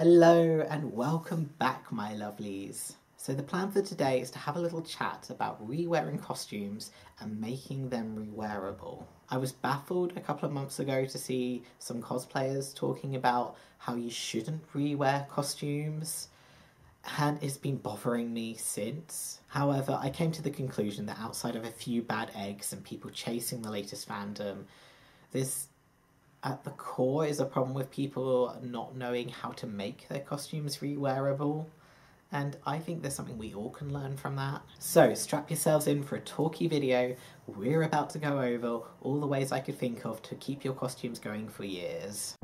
Hello and welcome back, my lovelies. So, the plan for today is to have a little chat about re-wearing costumes and making them re-wearable. I was baffled a couple of months ago to see some cosplayers talking about how you shouldn't re-wear costumes, and it's been bothering me since. However, I came to the conclusion that outside of a few bad eggs and people chasing the latest fandom, this at the core is a problem with people not knowing how to make their costumes re-wearable. And I think there's something we all can learn from that. So strap yourselves in for a talky video. We're about to go over all the ways I could think of to keep your costumes going for years.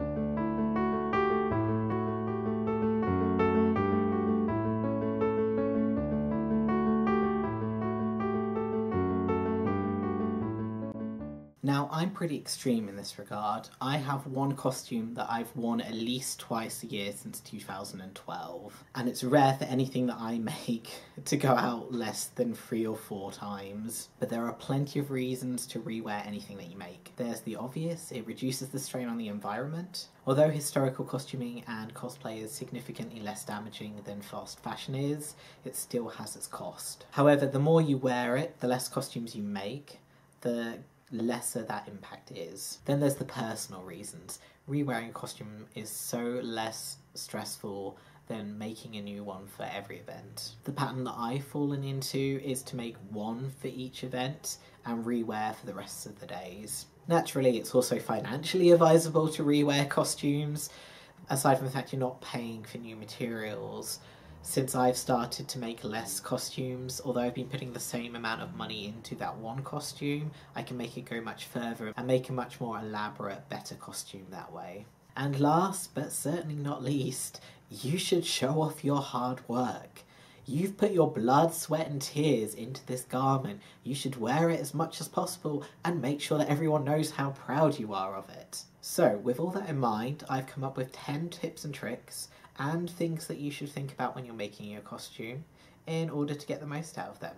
Now, I'm pretty extreme in this regard. I have one costume that I've worn at least twice a year since 2012, and it's rare for anything that I make to go out less than three or four times. But there are plenty of reasons to rewear anything that you make. There's the obvious, it reduces the strain on the environment. Although historical costuming and cosplay is significantly less damaging than fast fashion is, it still has its cost. However, the more you wear it, the less costumes you make, the lesser that impact is. Then there's the personal reasons. Re-wearing a costume is so less stressful than making a new one for every event. The pattern that I've fallen into is to make one for each event and rewear for the rest of the days. Naturally, it's also financially advisable to rewear costumes, aside from the fact you're not paying for new materials, since I've started to make less costumes, although I've been putting the same amount of money into that one costume, I can make it go much further and make a much more elaborate, better costume that way. And last, but certainly not least, you should show off your hard work. You've put your blood, sweat, and tears into this garment. You should wear it as much as possible and make sure that everyone knows how proud you are of it. So, with all that in mind, I've come up with 10 tips and tricks and things that you should think about when you're making your costume in order to get the most out of them.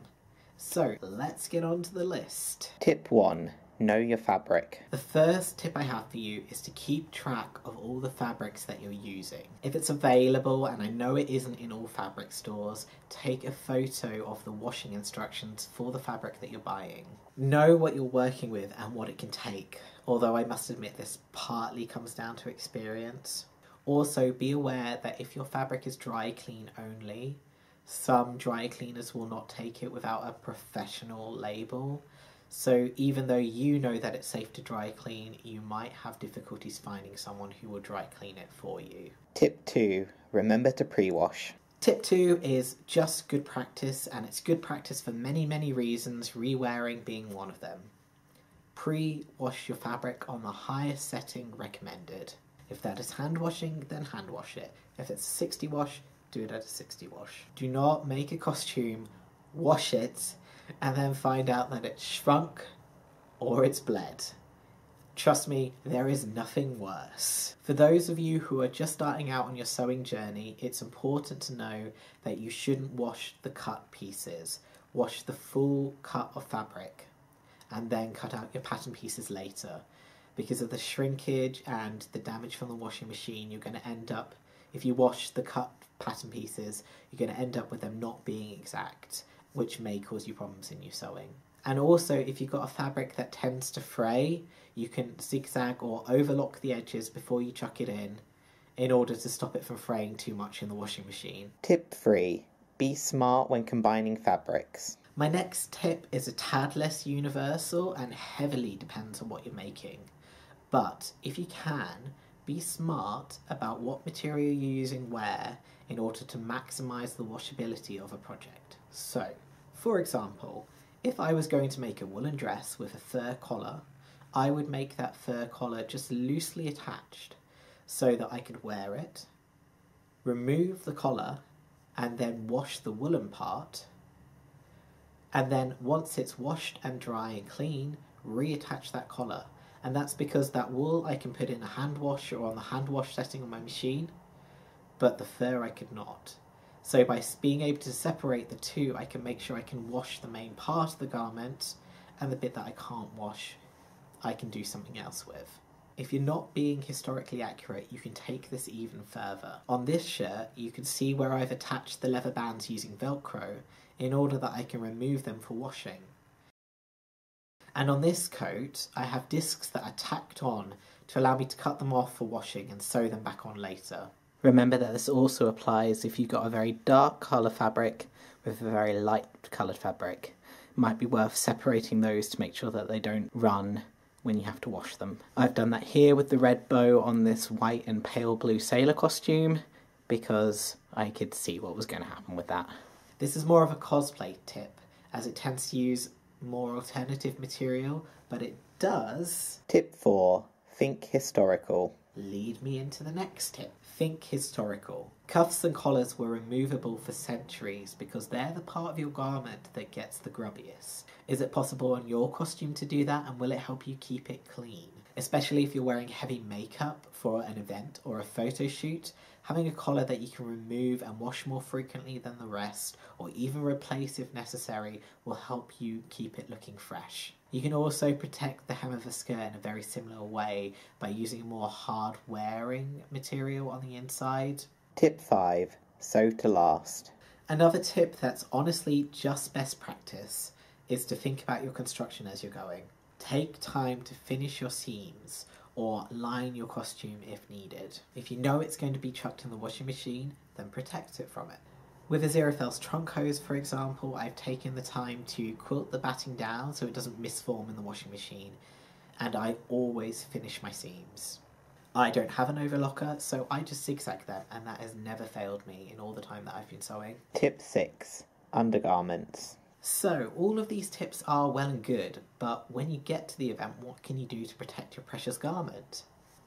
So let's get on to the list. Tip 1 Know your fabric. The first tip I have for you is to keep track of all the fabrics that you're using. If it's available, and I know it isn't in all fabric stores, take a photo of the washing instructions for the fabric that you're buying. Know what you're working with and what it can take, although I must admit this partly comes down to experience. Also, be aware that if your fabric is dry clean only, some dry cleaners will not take it without a professional label. So even though you know that it's safe to dry clean, you might have difficulties finding someone who will dry clean it for you. Tip 2 Remember to pre wash. Tip 2 is just good practice, and it's good practice for many, many reasons, re-wearing being one of them. Pre wash your fabric on the highest setting recommended. If that is hand washing, then hand wash it. If it's a 60 wash, do it at a 60 wash. Do not make a costume, wash it, and then find out that it's shrunk or it's bled. Trust me, there is nothing worse. For those of you who are just starting out on your sewing journey, it's important to know that you shouldn't wash the cut pieces. Wash the full cut of fabric and then cut out your pattern pieces later because of the shrinkage and the damage from the washing machine, you're going to end up, if you wash the cut pattern pieces, you're going to end up with them not being exact, which may cause you problems in your sewing. And also, if you've got a fabric that tends to fray, you can zigzag or overlock the edges before you chuck it in, in order to stop it from fraying too much in the washing machine. Tip 3 Be smart when combining fabrics. My next tip is a tad less universal and heavily depends on what you're making. But if you can, be smart about what material you're using where in order to maximize the washability of a project. So, for example, if I was going to make a woolen dress with a fur collar, I would make that fur collar just loosely attached so that I could wear it, remove the collar, and then wash the woolen part. And then once it's washed and dry and clean, reattach that collar and that's because that wool I can put in a hand wash or on the hand wash setting on my machine, but the fur I could not. So by being able to separate the two, I can make sure I can wash the main part of the garment, and the bit that I can't wash, I can do something else with. If you're not being historically accurate, you can take this even further. On this shirt, you can see where I've attached the leather bands using Velcro in order that I can remove them for washing. And on this coat, I have discs that are tacked on to allow me to cut them off for washing and sew them back on later. Remember that this also applies if you've got a very dark colour fabric with a very light coloured fabric. It might be worth separating those to make sure that they don't run when you have to wash them. I've done that here with the red bow on this white and pale blue sailor costume because I could see what was going to happen with that. This is more of a cosplay tip as it tends to use more alternative material, but it does Tip 4 Think historical. lead me into the next tip. Think historical. Cuffs and collars were removable for centuries because they're the part of your garment that gets the grubbiest. Is it possible on your costume to do that and will it help you keep it clean? Especially if you're wearing heavy makeup for an event or a photo shoot, having a collar that you can remove and wash more frequently than the rest, or even replace if necessary, will help you keep it looking fresh. You can also protect the hem of a skirt in a very similar way by using a more hard wearing material on the inside. Tip 5 Sew to last. Another tip that's honestly just best practice is to think about your construction as you're going. Take time to finish your seams or line your costume if needed. If you know it's going to be chucked in the washing machine, then protect it from it. With a Xerofel's trunk hose, for example, I've taken the time to quilt the batting down so it doesn't misform in the washing machine, and I always finish my seams. I don't have an overlocker, so I just zigzag them, and that has never failed me in all the time that I've been sewing. Tip 6 Undergarments. So, all of these tips are well and good, but when you get to the event, what can you do to protect your precious garment?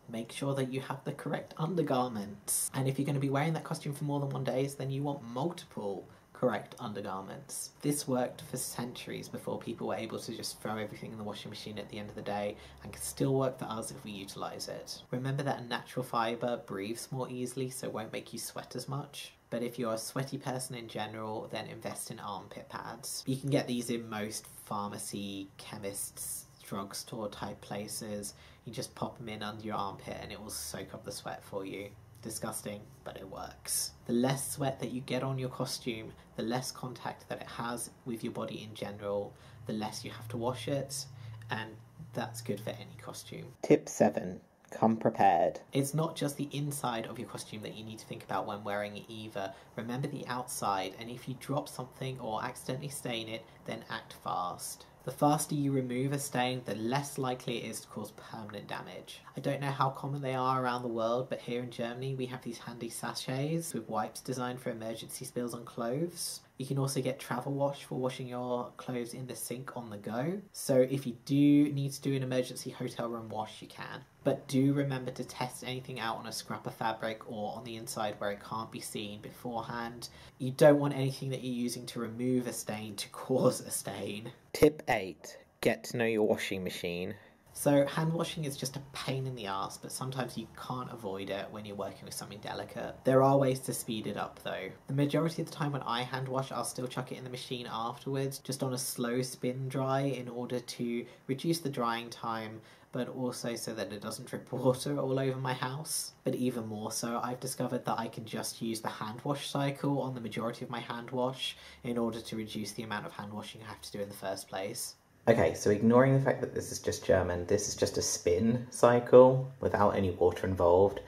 Make sure that you have the correct undergarments. And if you're going to be wearing that costume for more than one day, then you want multiple correct undergarments. This worked for centuries before people were able to just throw everything in the washing machine at the end of the day and can still work for us if we utilize it. Remember that a natural fiber breathes more easily so it won't make you sweat as much. But if you're a sweaty person in general, then invest in armpit pads. You can get these in most pharmacy, chemists, drugstore type places. You just pop them in under your armpit and it will soak up the sweat for you. Disgusting, but it works. The less sweat that you get on your costume, the less contact that it has with your body in general, the less you have to wash it, and that's good for any costume. Tip 7 Come prepared. It's not just the inside of your costume that you need to think about when wearing it either. Remember the outside, and if you drop something or accidentally stain it, then act fast. The faster you remove a stain, the less likely it is to cause permanent damage. I don't know how common they are around the world, but here in Germany we have these handy sachets with wipes designed for emergency spills on clothes. You can also get travel wash for washing your clothes in the sink on the go. So if you do need to do an emergency hotel room wash, you can. But do remember to test anything out on a scrap of fabric or on the inside where it can't be seen beforehand. You don't want anything that you're using to remove a stain to cause a stain. Tip 8 Get to know your washing machine. So hand washing is just a pain in the ass, but sometimes you can't avoid it when you're working with something delicate. There are ways to speed it up though. The majority of the time when I hand wash, I'll still chuck it in the machine afterwards, just on a slow spin dry in order to reduce the drying time but also so that it doesn't drip water all over my house. But even more so, I've discovered that I can just use the hand wash cycle on the majority of my hand wash in order to reduce the amount of hand washing I have to do in the first place. Okay, so ignoring the fact that this is just German, this is just a spin cycle without any water involved,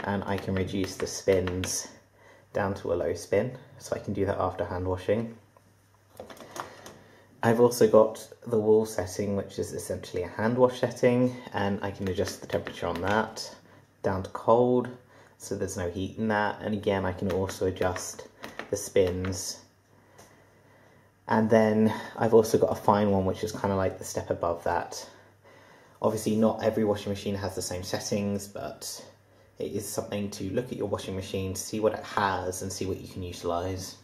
and I can reduce the spins down to a low spin, so I can do that after hand washing. I've also got the wool setting, which is essentially a hand wash setting, and I can adjust the temperature on that down to cold, so there's no heat in that. And again, I can also adjust the spins. And then I've also got a fine one, which is kind of like the step above that. Obviously, not every washing machine has the same settings, but it is something to look at your washing machine, see what it has, and see what you can utilize.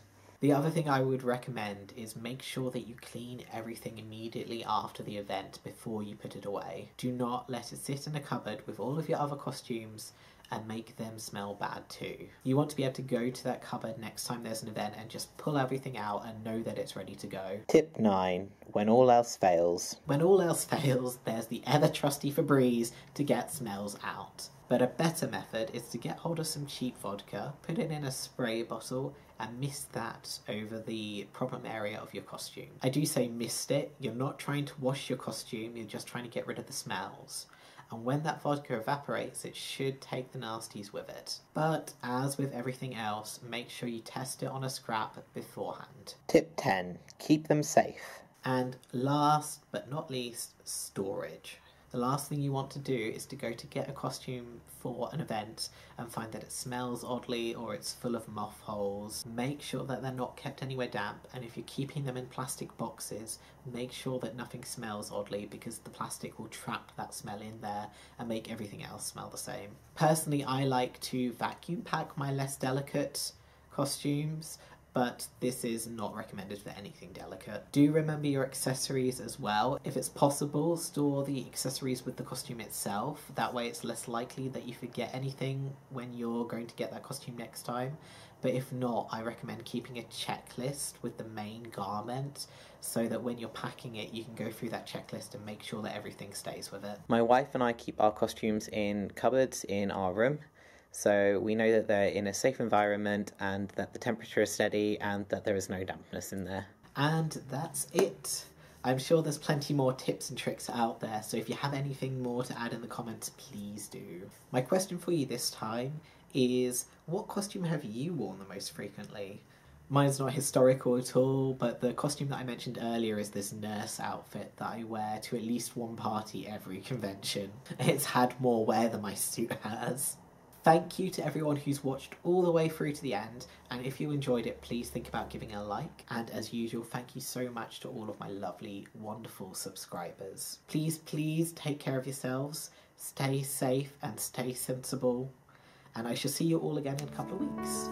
The other thing I would recommend is make sure that you clean everything immediately after the event before you put it away. Do not let it sit in a cupboard with all of your other costumes and make them smell bad too. You want to be able to go to that cupboard next time there's an event and just pull everything out and know that it's ready to go. Tip 9. When all else fails. When all else fails, there's the ever trusty Febreze to get smells out. But a better method is to get hold of some cheap vodka, put it in a spray bottle, and mist that over the problem area of your costume. I do say mist it, you're not trying to wash your costume, you're just trying to get rid of the smells. And when that vodka evaporates, it should take the nasties with it. But as with everything else, make sure you test it on a scrap beforehand. Tip 10. Keep them safe. And last but not least, storage. The last thing you want to do is to go to get a costume for an event and find that it smells oddly or it's full of moth holes. Make sure that they're not kept anywhere damp and if you're keeping them in plastic boxes, make sure that nothing smells oddly because the plastic will trap that smell in there and make everything else smell the same. Personally, I like to vacuum pack my less delicate costumes but this is not recommended for anything delicate. Do remember your accessories as well. If it's possible, store the accessories with the costume itself. That way it's less likely that you forget anything when you're going to get that costume next time. But if not, I recommend keeping a checklist with the main garment so that when you're packing it, you can go through that checklist and make sure that everything stays with it. My wife and I keep our costumes in cupboards in our room. So we know that they're in a safe environment and that the temperature is steady and that there is no dampness in there. And that's it. I'm sure there's plenty more tips and tricks out there, so if you have anything more to add in the comments, please do. My question for you this time is what costume have you worn the most frequently? Mine's not historical at all, but the costume that I mentioned earlier is this nurse outfit that I wear to at least one party every convention. It's had more wear than my suit has. Thank you to everyone who's watched all the way through to the end, and if you enjoyed it, please think about giving a like. And as usual, thank you so much to all of my lovely, wonderful subscribers. Please, please take care of yourselves, stay safe, and stay sensible. And I shall see you all again in a couple of weeks.